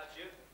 That's you.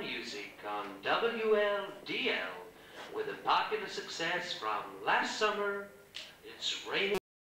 Music on WLDL with a popular success from last summer.